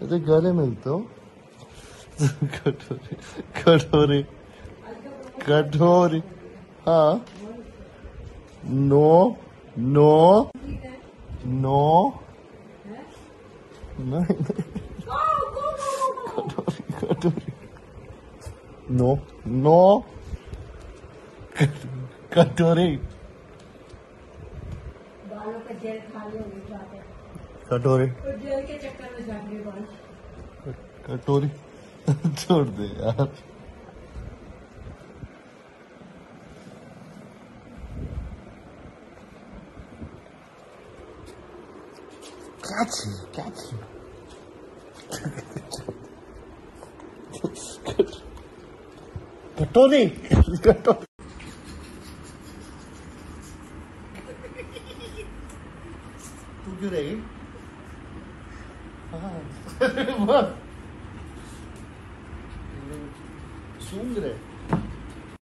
اچھا گلے ملتے ہو کٹوری کٹوری کٹوری ہاں نو نو نو کٹوری کٹوری نو نو کٹوری بالوں پہ جیل کھانے ہوئے جاتے ہیں کٹوری جیل کے چکر میں جاتے ہیں بال۔ کٹوری چھوڑ دے یار۔ کٹوری کٹوری تو کیوں رہ گئی ہاں سونگ